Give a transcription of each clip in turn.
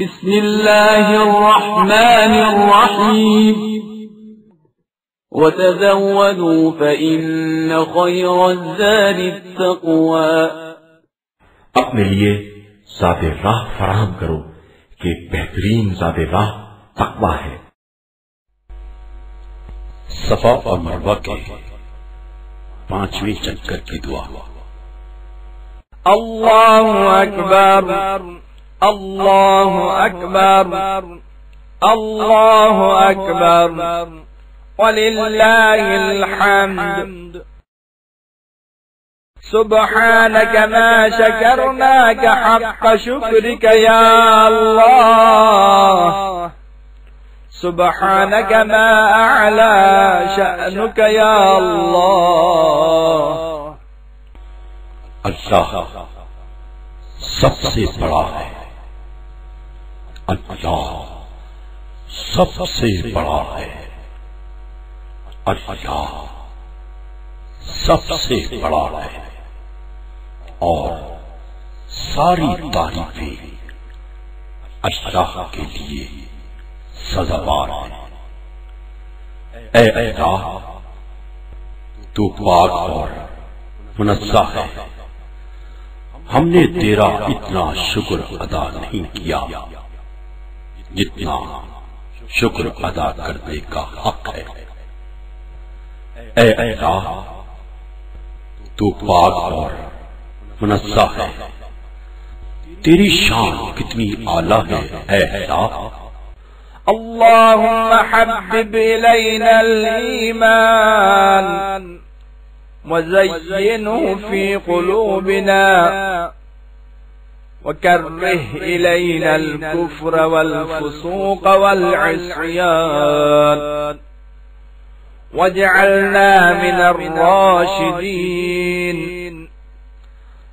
بسم الله الرحمن الرحيم. وتزودوا فإن خير الزاد التقوى. اپنے لئے زاد راہ فرام کرو کہ بہترین زاد راہ تقوی ہے۔ صفا اور مروہ کے پانچویں چکر کی دعا۔ اللہ اکبر۔ الله أكبر. الله أكبر. ولله الحمد. سبحانك ما شكرناك حق شكرك يا الله. سبحانك ما أعلى شأنك يا الله. اللہ سب سے بڑا ہے. اللہ سب سے بڑا ہے۔ اللہ سب سے بڑا ہے۔ اور ساری تعریفیں اللہ کے لیے سزاوار ہیں۔ اے اللہ، تو پاک اور منزہ ہے۔ ہم نے تیرا اتنا شکر ادا نہیں کیا۔ جتنا شکر ادا کرنے کا حق ہے۔ اے اللہ، تو پاک اور منزہ ہے۔ تیری شان کتنی اعلیٰ ہے، اے اللہ۔ اللهم حبب إلينا الإيمان وزينه في قلوبنا۔ وكره إلينا الكفر والفسوق والعصيان. واجعلنا من الراشدين.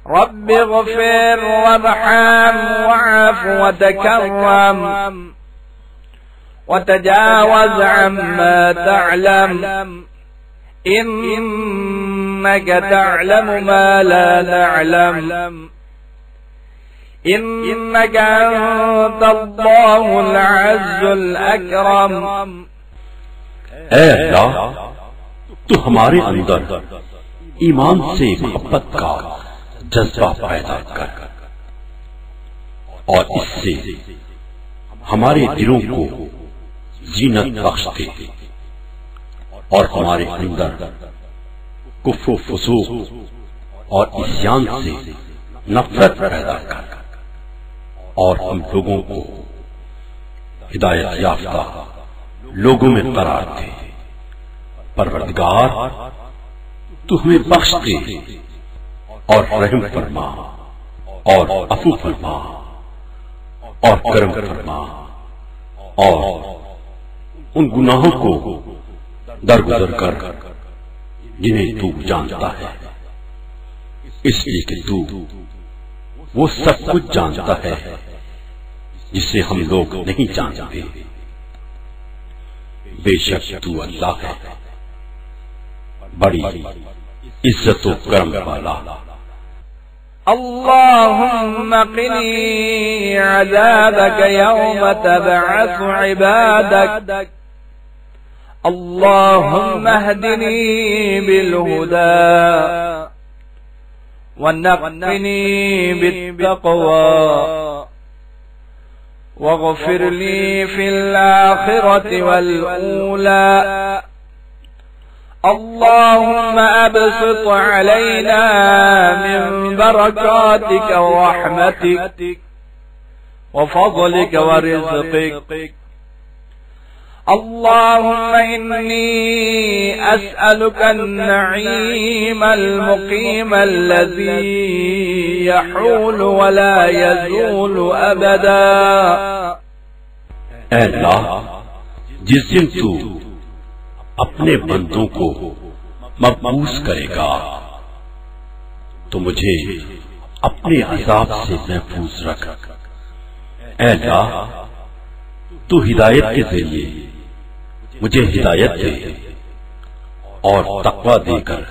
رب اغفر وارحم وعف وتكرم. وتجاوز عما تعلم. إنك تعلم ما لا نعلم. إنك أنت الله العز الأكرم. اے اللہ، تو ہمارے اندر ایمان سے محبت کا جذبہ پیدا کر۔ اور اس سے ہمارے دلوں کو زینت بخش دے اور ہمارے اندر کفر و فسوق اور اسیان سے نفرت پیدا کر۔ اور ہم لوگوں کو ہدایت یافتہ لوگوں میں قرار دے۔ پروردگار، تو ہمیں بخش دے اور رحم فرما اور افو فرما اور کرم فرما اور ان گناہوں کو درگزر کر جنہیں تو جانتا ہے۔ اس لیے کہ تو وہ سب کچھ جانتا ہے۔ جسے ہم لوگ نہیں جانتے بے شک تو اللہ ہے بڑی عزت و کرم والا اللهم قني عذابك يوم تبعث عبادك اللهم اهدني بالهدى ونقني بالتقوى واغفر لي في الآخرة والأولى. اللهم أبسط علينا من بركاتك ورحمتك وفضلك ورزقك. اللهم إني أسألك النعيم المقيم الذي يحول ولا يزول أبدا. اے اللہ، جس دن تو اپنے بندوں کو مقبوس کرے گا، تو مجھے اپنے عذاب سے محفوظ رکھ۔ اے اللہ، تو ہدایت کے ذریعے مجھے ہدایت دے اور تقوی دے کر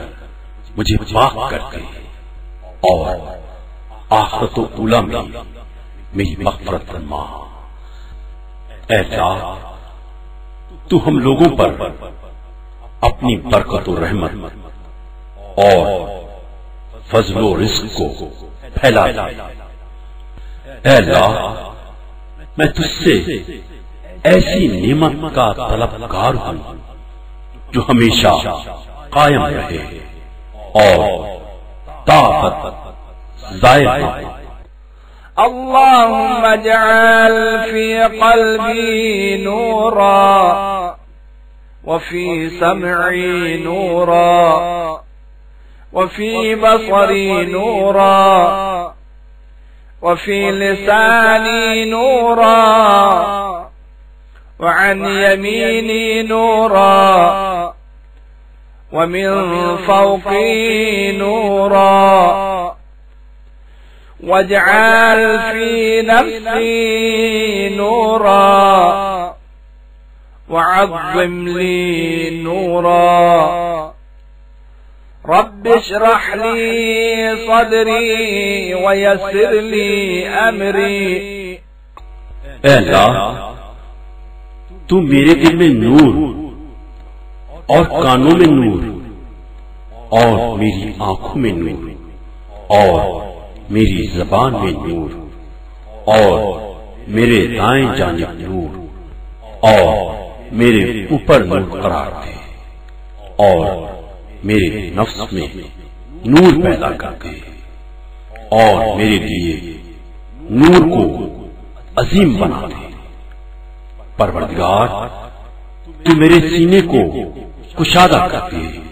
مجھے پاک کر دے اور آخرت و اولا میں میری مغفرت فرما۔ اے اللہ تو ہم لوگوں پر اپنی برکت و رحمت اور فضل و رزق کو پھیلا دے۔ اے اللہ، میں تجھ سے ایسی نعمت کا طلبگار ہوں جو ہمیشہ قائم رہے اور طاقت ضائع ظاہر اللهم اجعل في قلبي نورا وفي سمعي نورا وفي بصري نورا وفي لساني نورا وعن يميني نورا ومن فوقي نورا واجعل في نفسي نورا وعظم لي نورا رب اشرح لي صدري ويسر لي أمري. اے اللہ تو میرے دل میں نور اور کانوں میں نور اور میری آنکھوں میں نور اور میری زبان میں نور اور میرے دائیں جانب نور اور میرے اوپر نور قرار دے اور میرے نفس میں نور پیدا کر دے اور میرے لیے نور کو عظیم بنا دے پروردگار تو میرے سینے کو کشادہ کرتے ہیں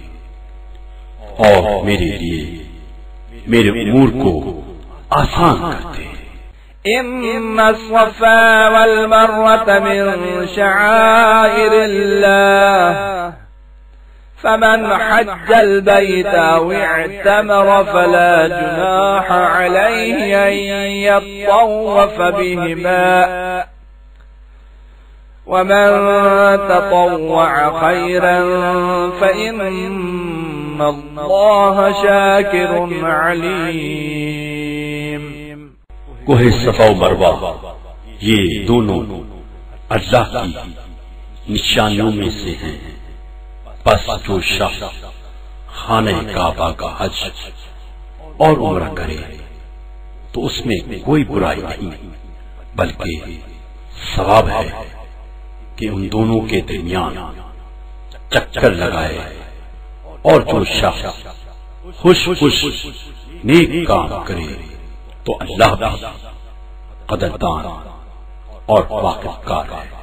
اور میرے لیے میرے امور کو آسان کرتے ہیں إن الصفا والمروة من شعائر الله فمن حج البيت أو اعتمر فلا جناح عليه أن يطوف بهما. ومن تطوع خيرا فإن الله شاكر عليم کوہ صفا و مروا یہ دونوں اللہ کی نشانیوں میں سے ہیں۔ بس جو شخص خانہ کعبہ کا حج اور عمرہ کرے، تو اس میں کوئی برائی نہیں، بلکہ ثواب ہے۔ کہ ان دونوں کے درمیان چکر لگائے اور جو شخص خوش خوش نیک کام کرے تو اللہ بھی قدردان اور واقف کار ہے۔